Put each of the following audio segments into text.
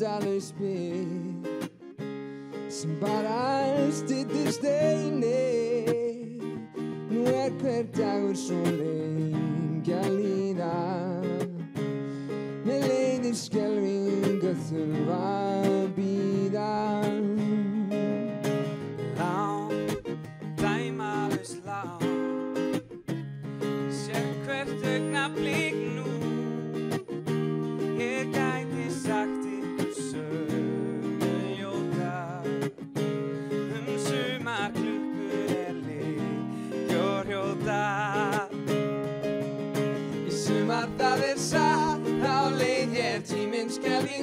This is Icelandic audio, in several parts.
dollars big. Somebody else did this day and. Er dagur svo lengi að líða Með leiðir skelving að þurfa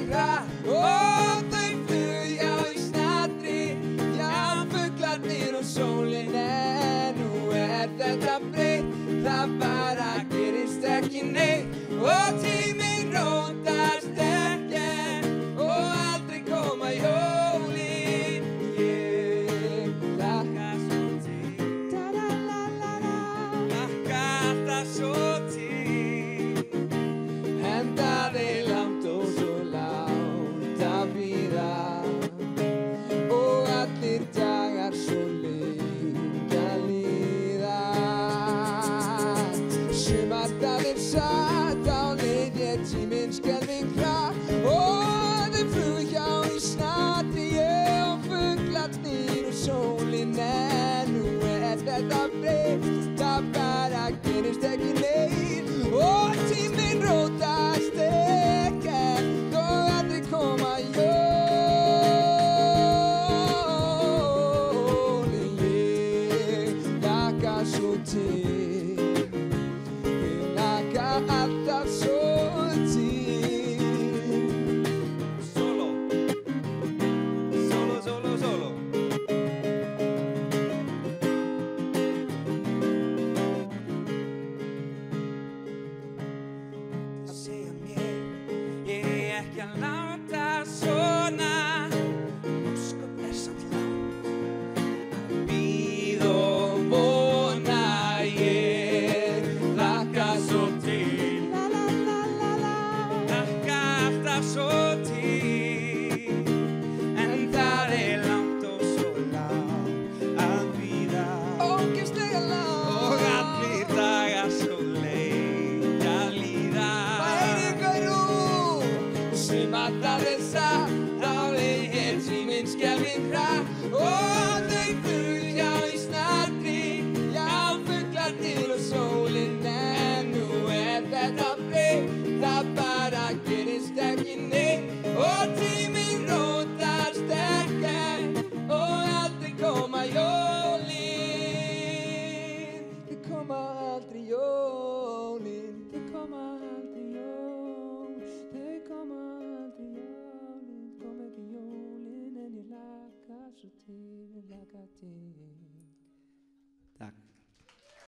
skelving hratt og þau flugja í snatri, já fuglarnir og sólin en nú er þetta breytt, það bara gerist ekki neitt. Og tíminn dagar satt á leið ég tíminn ekki að láta svona. Ósköp er samt langt Að býð og vona Ég. Laka svo til. Laka alltaf svo úr Sem að Þá er hér tíminn skelving hratt Og je I vu la